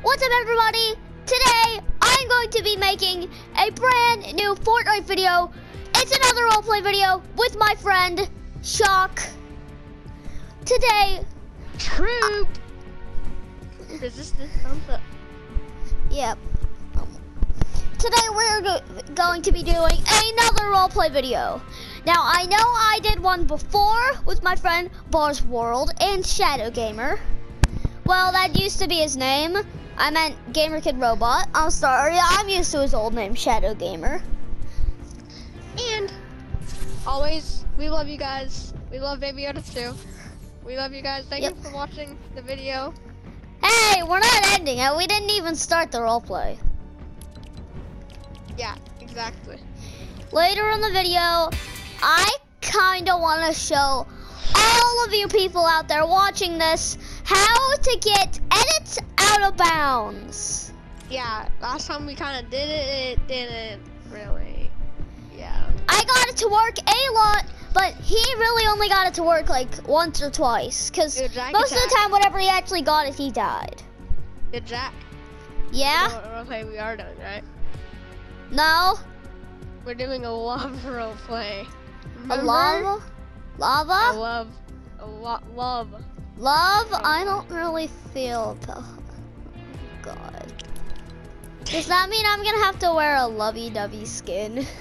What's up everybody? Today I'm going to be making a brand new Fortnite video. It's another roleplay video with my friend Shock. Today, Troop. Uh, Resistance thumbs up. yep. Today we're go going to be doing another roleplay video. Now I know I did one before with my friend Bars World and Shadow Gamer. Well, that used to be his name. I meant Gamer Kid Robot. I'm sorry, I'm used to his old name, Shadow Gamer. And always, we love you guys. We love Baby Yoda too. We love you guys. Thank Yep. you for watching the video. Hey, we're not ending it. We didn't even start the roleplay. Yeah, exactly. Later in the video, I kind of want to show all of you people out there watching this how to get edits out of bounds. Yeah, last time we kind of did it, it didn't really. Yeah. I got it to work a lot, but he really only got it to work like once or twice. Because most of the time, whenever he actually got it, he died. Good Jack. Yeah? Roleplay we are doing, right? No? We're doing a love roleplay. A Remember? lava? A Lava? love. A lot love. Love? I don't really feel about. God. Does that mean I'm gonna have to wear a lovey-dovey skin?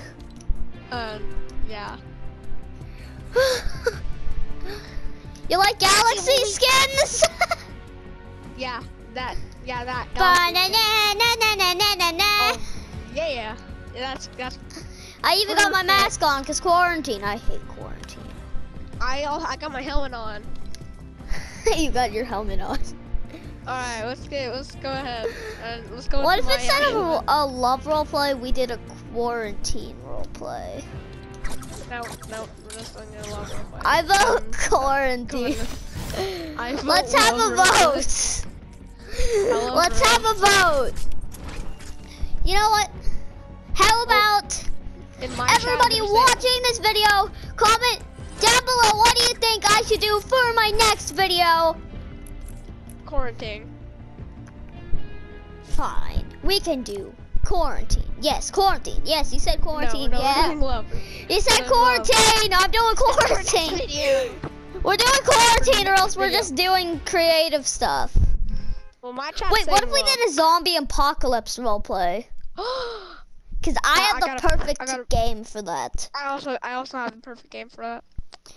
Um, yeah. you like galaxy skins? Yeah, that. Yeah, that. Ba-na-na-na-na-na-na-na. Oh, yeah, yeah. Yeah, That's that's. I even got my mask on because quarantine. I hate quarantine. I al- I got my helmet on. you got your helmet on. All right, let's get let's go ahead and let's go. What if instead of a, love roleplay, we did a quarantine roleplay? No, no, we're just doing a love roleplay. I vote Um, quarantine. I vote Let's have a vote. Let's have a vote. You know what? How about chat, everybody watching this video comment down below what do you think I should do for my next video? Quarantine. Fine. We can do quarantine. Yes, quarantine. Yes, you said quarantine. no, no, yeah. love. You said no, no. quarantine. I'm doing quarantine. We're doing quarantine or else we're just doing creative stuff. Well, my chat. Wait, what if we love. did a zombie apocalypse roleplay? Because I Uh, have I the gotta- perfect gotta- game for that. I also I also have the perfect game for that.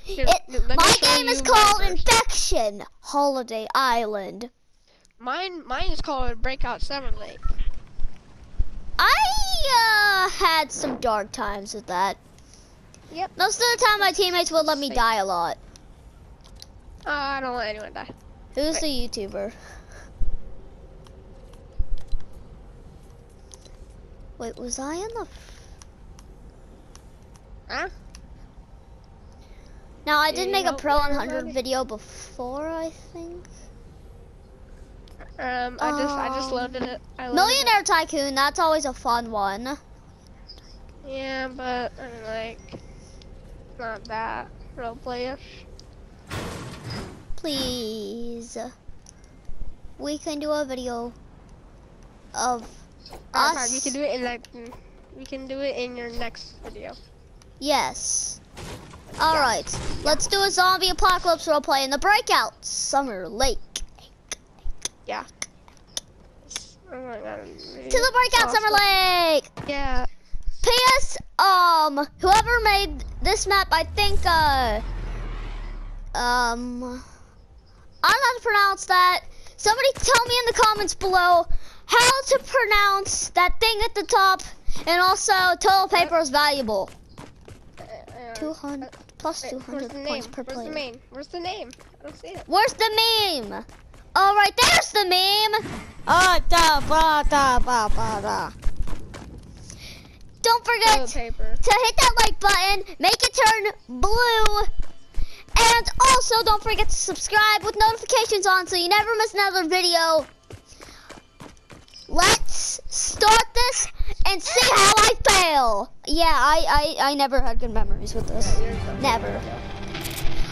Here, It, my game is called. Infection Holiday Island. Mine mine is called Breakout Summer Lake. I uh, had some dark times with that. Yep. Most of the time, my teammates would let me die a lot. Uh, I don't let anyone die. Who's the YouTuber? Wait, was I in the? Huh? Now I did make a Pro 100 video before, I think. Um, I just I just Um, loaded it. I loaded Millionaire Tycoon, that's always a fun one. Yeah, but I mean, like, not that roleplayish. Please. We can do a video of us. we can do it in like, we can do it in your next video. Yes. Alright, let's do a zombie apocalypse roleplay in the Breakout Summer Lake. Yeah. Oh my god. To the Breakout Summer Lake! Yeah. P.S. Um, whoever made this map, I think, uh, um, I don't know how to pronounce that. Somebody tell me in the comments below how to pronounce that thing at the top, and also toilet paper is valuable. Uh, 200 plus wait, 200 points per Where's player. the name? Where's the name? I don't see it. Where's the meme? All right, there's the meme. Ah, da, ba, da, ba, ba, da. Don't forget to hit that like button, make it turn blue, and also don't forget to subscribe with notifications on so you never miss another video. Let's start this and see how I fail. Yeah, I, I, I never had good memories with this. Never.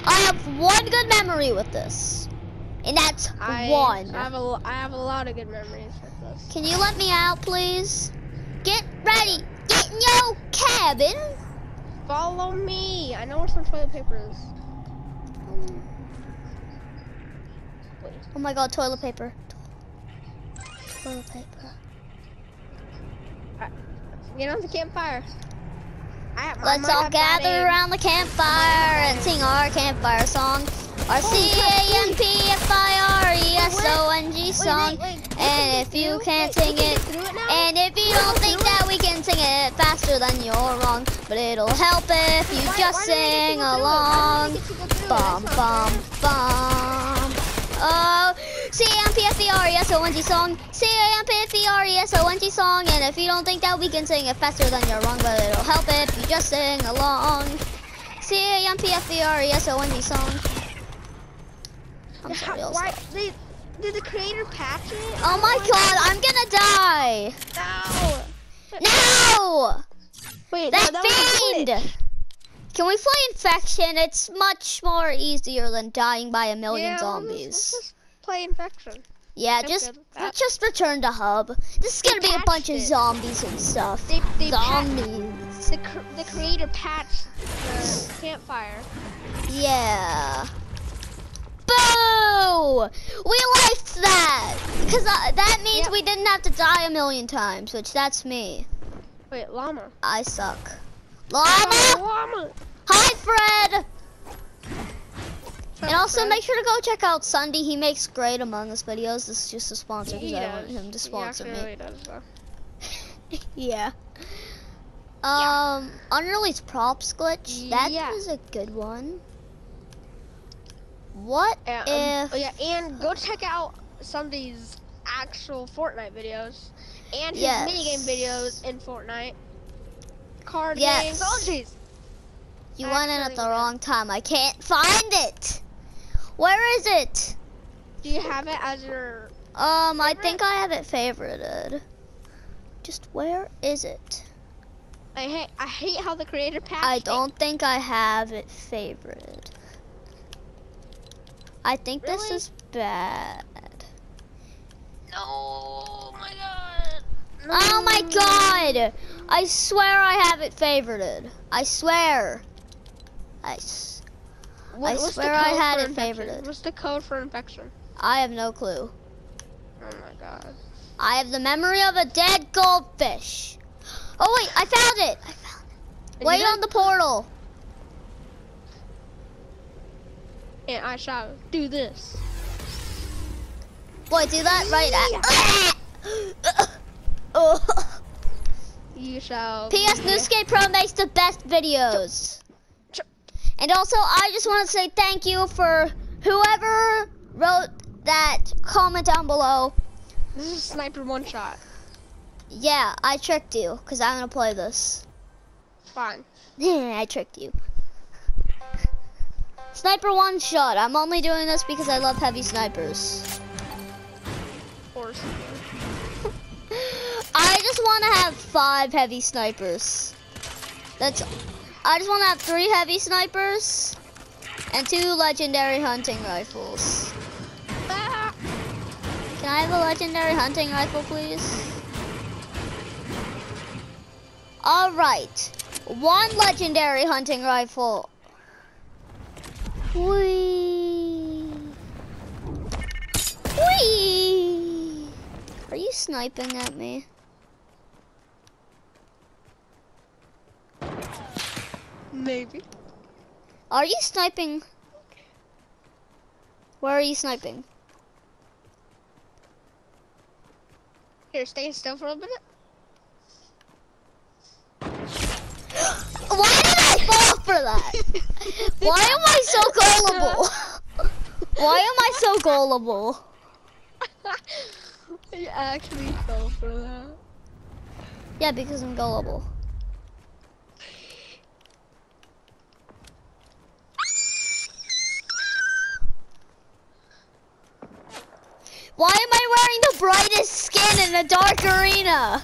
I have one good memory with this. and that's I, one. I have a, I have a lot of good memories with this. Can you let me out, please? Get ready. Get in your cabin. Follow me. I know where some toilet paper is. Oh my god, toilet paper. Toilet paper. Get on the campfire. Let's all gather around the campfire and sing our campfire song. Our C A M P F I R E S O N G song. And if you can't sing it, through and if you don't think that we can sing it faster, then you're wrong. But it'll help if you just why do we get to sing go through it? Why along. do we get to go through it? Bum bum bum. Oh, C A M P F E R E S O N G song. C A M P F E R E S O N G song. And if you don't think that we can sing it faster, then you're wrong. But it'll help if you just sing along. C A M P F E R E S O N G song. I'm sorry. I'll why? They, did the creator patch it? Oh my god, I'm gonna die. No. No! Wait, That no, that fiend! Can we play infection? It's much more easier than dying by a million Yeah, zombies. Play infection. Yeah, I'm just good with that. let's just return to hub. This is They gonna be a bunch of zombies and stuff. They they Zombies. the cr- the creator patched the campfire. Yeah. Boo! We liked that because uh, that means Yep. we didn't have to die a million times, which that's me. Wait, llama. I suck. Llama! llama. Hi, Fred. And also make sure to go check out Sunday. He makes great Among Us videos. This is just a sponsor because I want him to sponsor actually me. does, yeah. Um, unreleased props glitch. That Yeah. is a good one. What Yeah, um, if? oh yeah, and go check out Sunday's actual Fortnite videos and his Yes. minigame videos in Fortnite. Card Yes. games. Oh jeez. You went in at the wrong time. I can't find it. Where is it? Do you have it as your? Um, I think I have it favorited. Just where is it? I hate. I hate how the creator patched. I don't think I have it favorited. I think this is bad. No. Oh my god. Oh my god! I swear I have it favorited. I swear. I, s- What- I swear I code had for it favorited. What's the code for infection? I have no clue. Oh my god. I have the memory of a dead goldfish. Oh wait, I found it! I found it. Wait on the portal. And I shall do this. Boy, do that right at. oh. You shall. P.S. Newscape Pro makes the best videos. And also, I just want to say thank you for whoever wrote that comment down below. This is sniper one shot. Yeah, I tricked you, because I'm going to play this. Fine. I tricked you. Sniper one shot. I'm only doing this because I love heavy snipers. Of course. I just want to have five heavy snipers. That's. I just want to have three heavy snipers and two legendary hunting rifles. Can I have a legendary hunting rifle, please? All right, one legendary hunting rifle. Whee! Whee! Are you sniping at me? Maybe. Are you sniping? Where are you sniping? Here, stay still for a minute. Why did I fall for that? Why am I so gullible? Why am I so gullible? you actually fell for that. Yeah, because I'm gullible. Why am I wearing the brightest skin in a dark arena?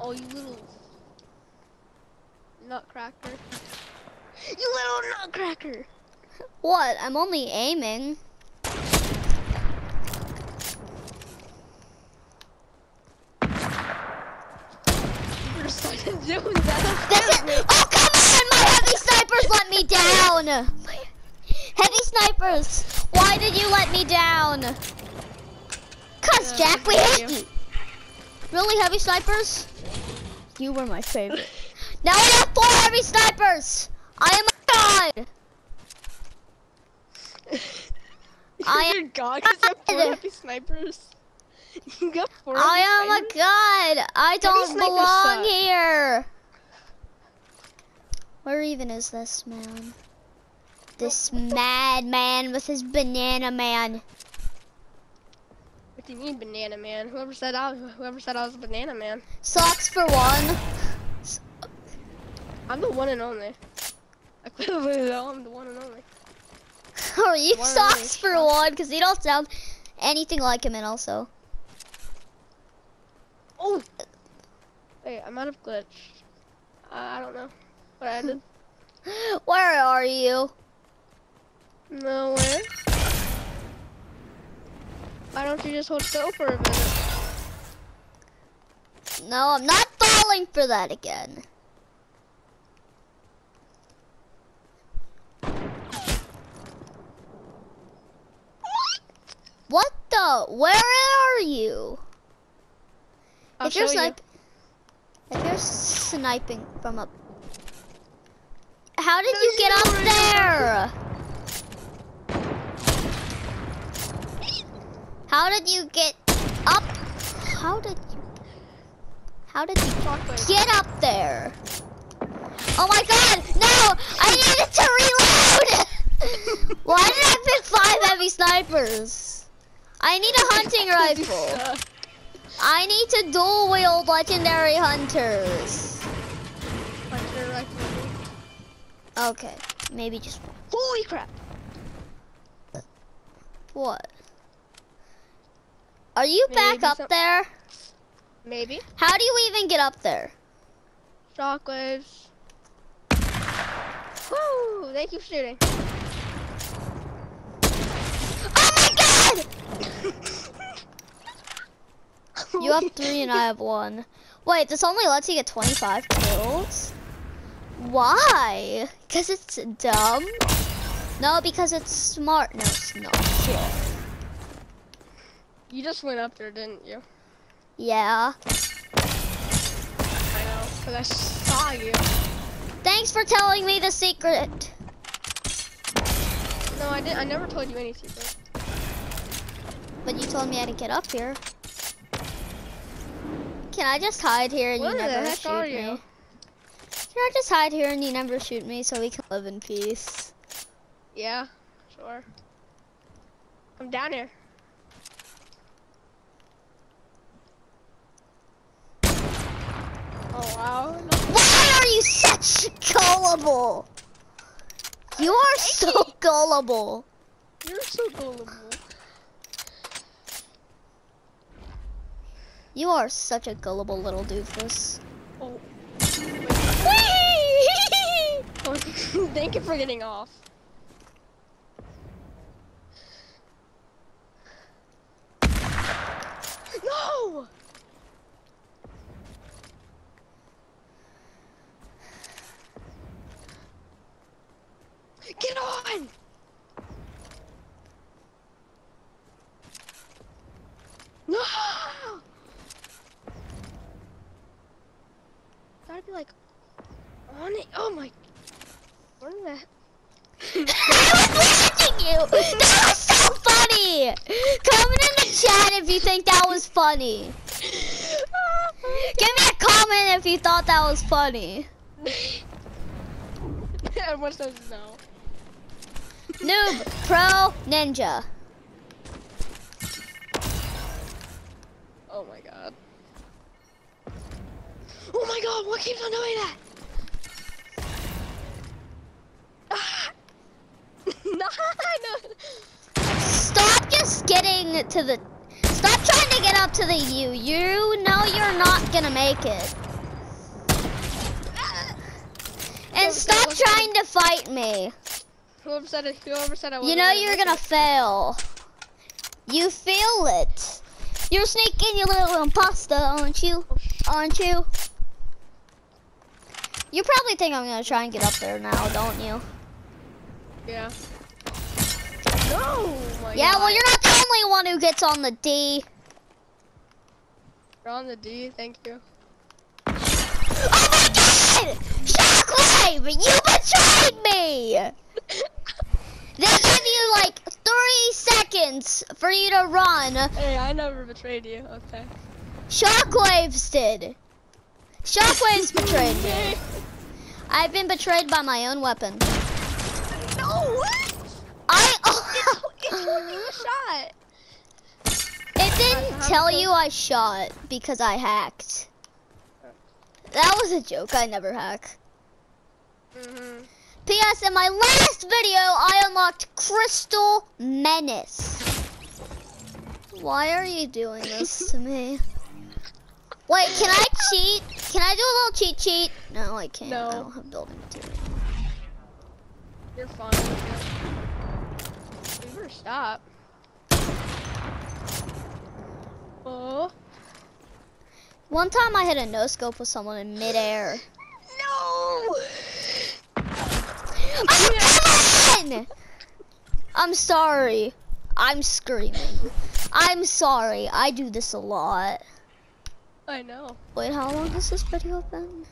Oh, you little nutcracker. You little nutcracker. What? I'm only aiming. You're a doing that. Oh come on! My heavy snipers let me down. Heavy snipers, why did you let me down? Cause Uh, Jack, we hate you. you. Really, heavy snipers? You were my favorite. Now I have four heavy snipers. I am a god. I You're god because you have four happy snipers. You got four I am a god. I don't belong suck. here. Where even is this man? This mad man with his banana man. What do you mean, banana man? Whoever said I was, whoever said I was a banana man. Sucks for one. I'm the one and only. I clearly know I'm the one and only. or you One sucks for one because you don't sound anything like him and also. Oh! Wait, I might have glitched. Uh, I don't know what I did. Where are you? Nowhere. Why don't you just hold still for a minute? No, I'm not falling for that again. What the? Where are you? I'll if you're show you. if you're sniping from up, how did No, you get up there? How did you get up? How did you? How did you Chocolate. get up there? Oh my god! No! I needed to reload! Why did I pick five heavy snipers? I need a hunting rifle. I need to dual wield legendary hunters. hunter rifle. Okay, maybe just Holy crap! what? Are you back up some- there? Maybe. How do you even get up there? Shockwaves. Woo! Thank you for shooting. Oh my god! You have three and I have one. Wait, this only lets you get 25 kills? Why? Because it's dumb? No, because it's smart. No, it's not. Shit. You just went up there, didn't you? Yeah. I know, because I saw you. Thanks for telling me the secret. No, I didn't. I never told you any secret. But you told me I how to get up here. Can I just hide here and Where you the never heck shoot are me? you? Can I just hide here and you never shoot me so we can live in peace? Yeah, sure. I'm down here. Oh wow. No. Why are you such gullible? You are so gullible. You're so gullible. You are such a gullible little doofus. Oh. Whee! oh thank you for getting off. No! Get on! No! Gotta be like on it. Oh my. Where the? I was watching you. That was so funny. Comment in the chat if you think that was funny. Give me a comment if you thought that was funny. Everyone says no. Noob, pro, ninja. Oh my god. Oh my god, what keeps on doing that? Ah! no, no. Stop just getting to the. Stop trying to get up to the U. You know you're not gonna make it. And stop trying to fight me. Whoever said it, whoever said I You know you're gonna fail. You feel it. You're sneaking, you little imposter, aren't you? Aren't you? You probably think I'm gonna try and get up there now, don't you? Yeah. No. Oh my Yeah, well you're not the only one who gets on the D. You're on the D. Thank you. Oh my god! Shockwave! You betrayed me! They give you like three seconds for you to run. Hey, I never betrayed you. Okay. Shockwaves did. Shockwaves betrayed me. I've been betrayed by my own weapon. No. What? I. It told me you shot. It didn't tell you I shot because I hacked. That was a joke. I never hack. Mhm. P.S. In my last video, I unlocked Crystal Menace. Why are you doing this to me? Wait, can I cheat? Can I do a little cheat cheat? No, I can't. No. I don't have building material. You're fine. You better stop. Oh. One time I hit a no scope with someone in midair. No. On! I'm sorry. I'm screaming. I'm sorry. I do this a lot. I know. Wait, how long has this video been?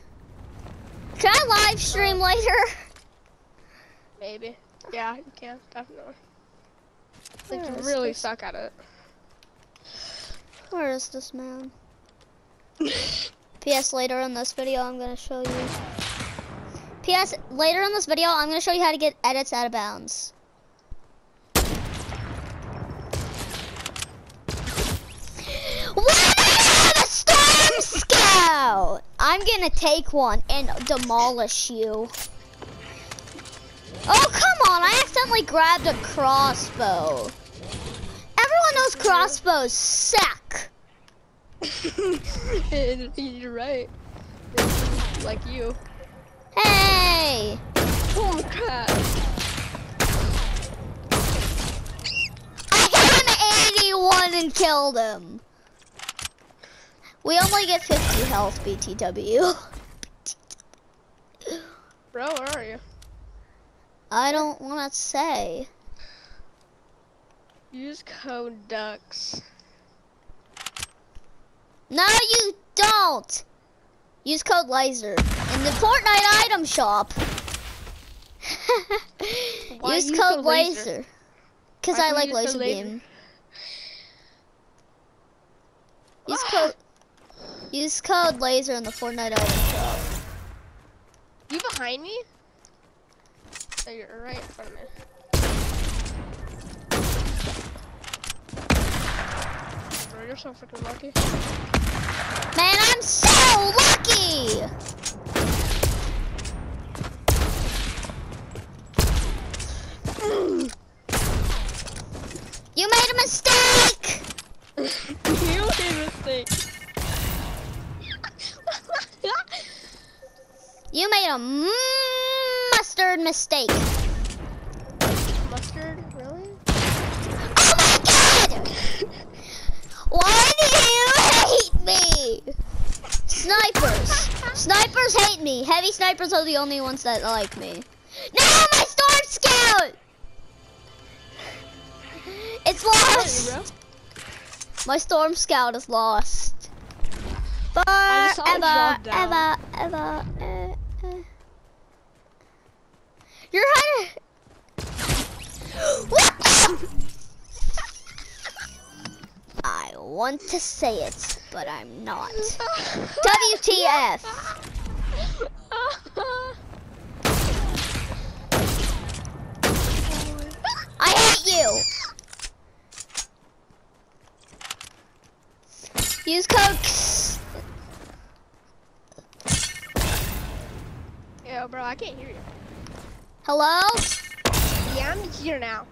Can I live stream later? Maybe. Yeah, you can definitely. Like you really this? suck at it. Where is this man? P.S. Later in this video, I'm gonna show you. P.S. Later in this video, I'm gonna show you how to get edits out of bounds. Storm scout? I'm gonna take one and demolish you. Oh come on! I accidentally grabbed a crossbow. Everyone knows crossbows suck. You're right. Like you. Hey! Oh crap. I hit him 81 and killed him. We only get 50 health, BTW. Bro, where are you? I don't want to say. Use code DUCKS. No, you don't! Use code LASER in the Fortnite item shop. Use use code laser? Because I like laser laser? beam. Use code. Use code laser in the Fortnite item shop. You behind me? Oh, you're right in front of me. Bro, you're so freaking lucky. Man, I'm so lucky! You made a mistake! you made a mistake. You made a mustard mistake. Mustard, really? Oh my god! Why do you hate me? Snipers. Snipers hate me. Heavy snipers are the only ones that like me. No, my storm scout! It's lost. My storm scout is lost. Forever, ever, ever, eh. You're hiding. I want to say it, but I'm not. WTF? I hate you. Use code. X. Yo, bro, I can't hear you. Hello? Yeah, I'm here now.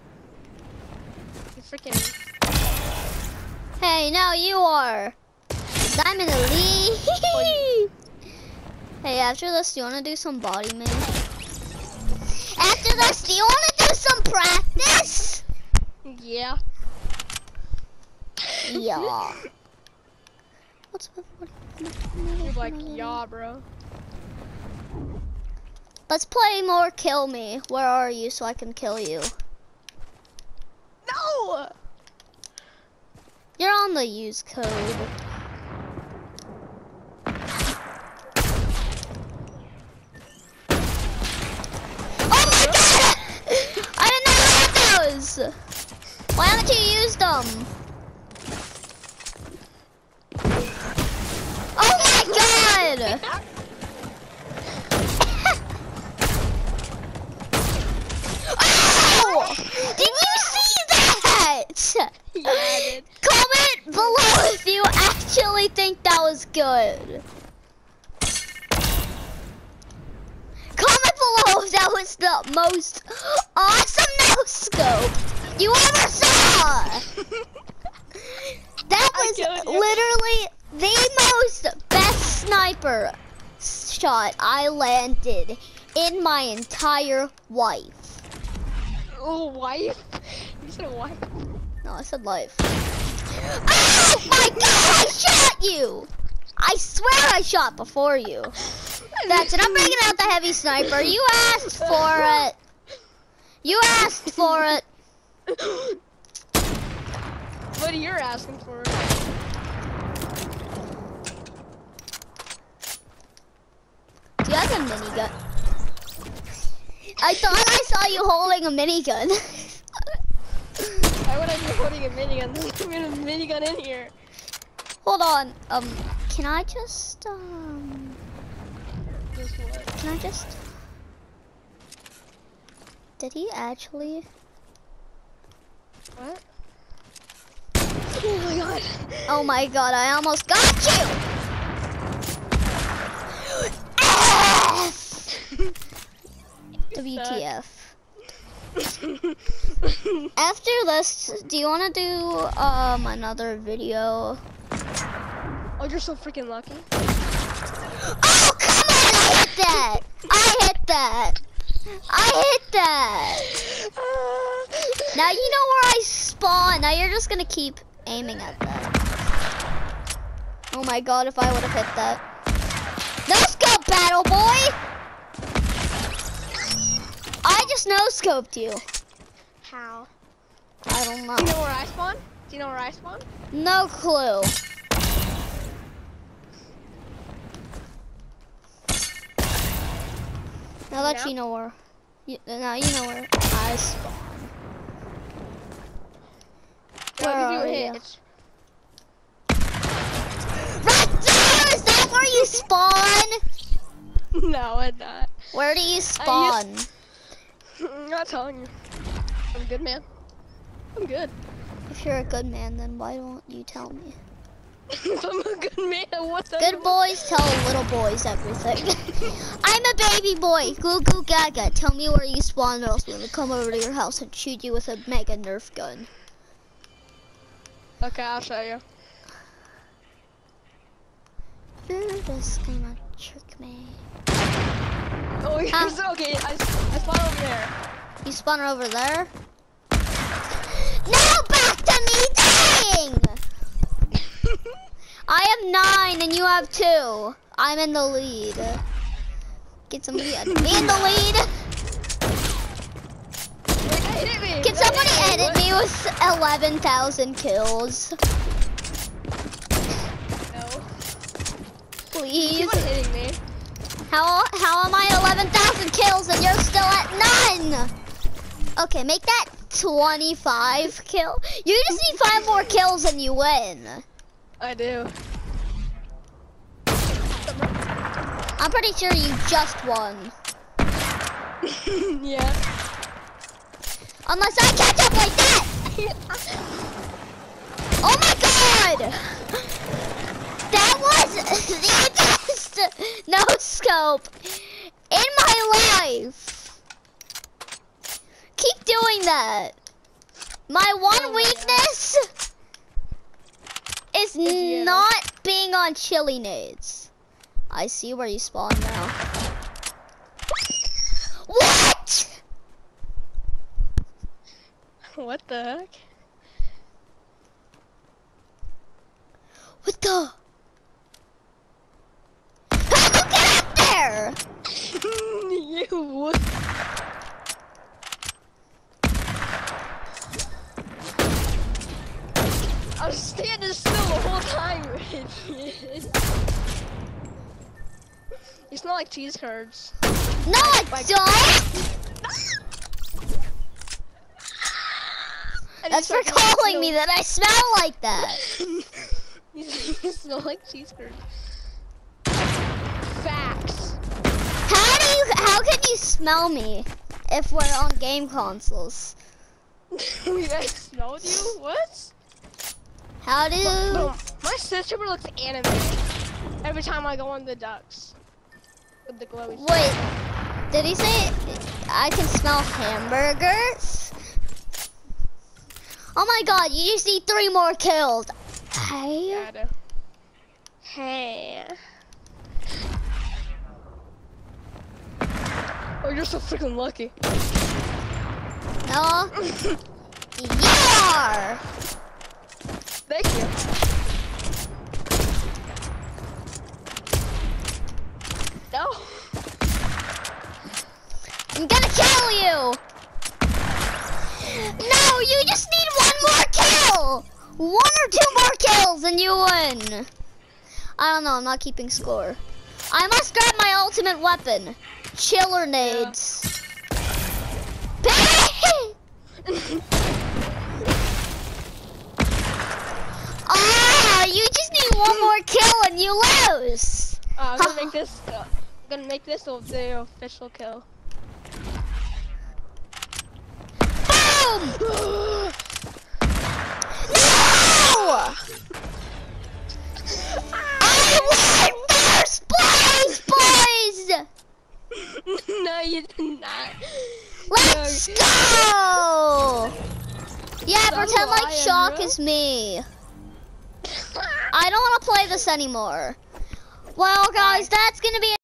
You freaking. Hey, now you are. I'm in the lead. hey, after this, do you want to do some body man? after this, do you want to do some practice? Yeah. Yeah. What's what, You're like, yeah, bro. Let's play more kill me. Where are you so I can kill you? No! You're on the use code. Why haven't you used them? Oh my god! Oh! Did you see that? Yeah. Comment below if you actually think that was good. Comment below if that was the most awesome no scope you ever saw. That was literally the most best sniper shot I landed in my entire life. Oh, wife? You said wife? No, I said life. Oh my god, I shot you! I swear I shot before you. That's it, I'm bringing out the heavy sniper. You asked for it. You asked for it. What are you're asking for? You have a minigun. I thought I saw you holding a minigun. Why would I be holding a minigun? There's even a minigun in here. Hold on. Um, can I just, um, Just can I just... Did he actually? What? Oh my god. Oh my god, I almost got you! WTF. After this, do you want to do um another video? oh, you're so freaking lucky. Oh, come on! I hit that! I hit that! I hit that! Now you know where I spawn. Now you're just gonna keep aiming at that. Oh my god, if I would have hit that. No scope, battle boy! I just no scoped you. How? I don't know. Do you know where I spawn? Do you know where I spawn? No clue. Now that you know where, you, now you know where I spawn. Where you are hit. you? Right there! Is that where you spawn? no, I'm not. Where do you spawn? I'm not telling you. I'm a good man. I'm good. If you're a good man, then why don't you tell me? I'm a good man. What's? Good boys tell little boys everything. I'm a baby boy. Goo goo gaga. Tell me where you spawn, or else I'm gonna come over to your house and shoot you with a mega Nerf gun. Okay, I'll show you. You're just gonna trick me. Oh, you're Ah. so okay. I, I spawned over there. You spawn over there? Now back to me, dang! I have nine and you have two. I'm in the lead. Get somebody edit me in the lead. Me. Can somebody edit me with 11,000 kills? No. Please. Keep hitting me. How how am I 11,000 kills and you're still at none? Okay, make that 25 kill. You just need five more kills and you win. I do. I'm pretty sure you just won. yeah. Unless I catch up like that. Oh my god! That was the best no scope in my life. Keep doing that. My one Oh weakness is yeah. not being on Chiller nades. I see where you spawn now. What? What the heck? What the? How you get up there? you would. I was standing still the whole time, it's not like cheese curds. No, I Like- don't. That's for calling me that I smell like that. you smell like cheese curds. Facts. How do you? How can you smell me if we're on game consoles? Wait, I smelled you? What? How do? Boom. My sister looks animated every time I go on the ducks. With the glowy stuff. Wait, did he say I can smell hamburgers? Oh my god, you just need three more kills. Hey, Hey. Oh, you're so freaking lucky. no, you are. Thank you. No. I'm gonna kill you. No, you just need one more kill. One or two more kills and you win. I don't know, I'm not keeping score. I must grab my ultimate weapon. Chiller nades. Ah, you just need one more kill and you lose. Uh, I'm gonna make this. Uh, I'm gonna make this the official kill. Boom! No! I won first place, boys! no, you did not. Let's go! Yeah, So pretend like Shock is me. I don't want to play this anymore. Well, guys, that's gonna be